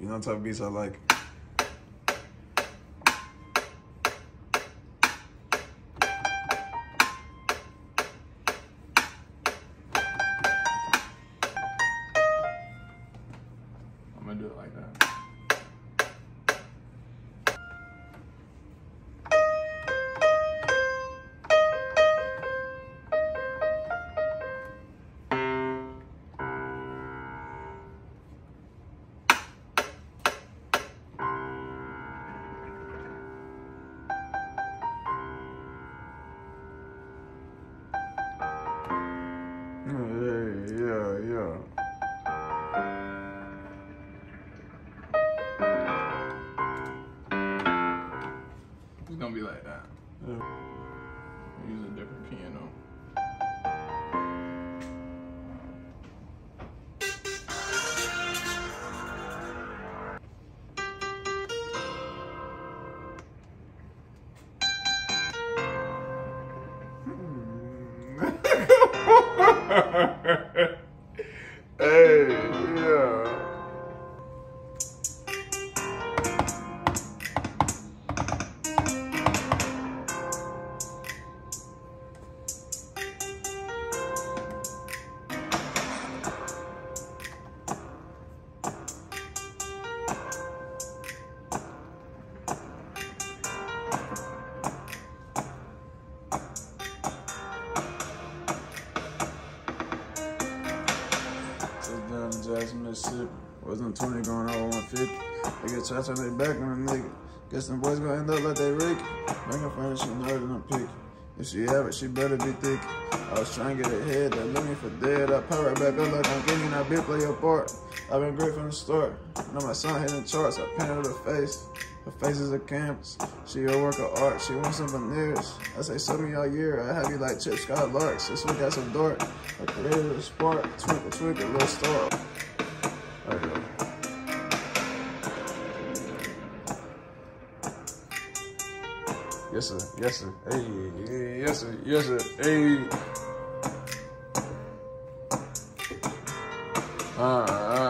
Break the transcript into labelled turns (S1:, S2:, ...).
S1: You know the type of beats I like.
S2: I'm gonna do it like that.
S1: Yeah, yeah, yeah.
S2: It's gonna be like that.
S1: Yeah.
S2: Use a different
S1: hey, yeah. Down in Jackson, Mississippi. Wasn't 20 going over 150. They get shots on their back on a nigga. Guess them boys gonna end up like they Ricky. Making fun of she that I'm picky. If she have it, she better be thick. I was trying to get ahead, they looking for dead. I pop right back up like I'm getting that bitch play your part. I've been great from the start. Know my son hitting charts, I painted her face. Her face is a canvas. She a work of art. She wants some veneers. I say, show me all year. I have you like Chip Scott Larks. This week got some dark. I created a spark. Twinkle, twinkle, little star. Yes, sir. Yes, sir. Hey, yes, sir. Yes, sir. Hey. Uh, uh.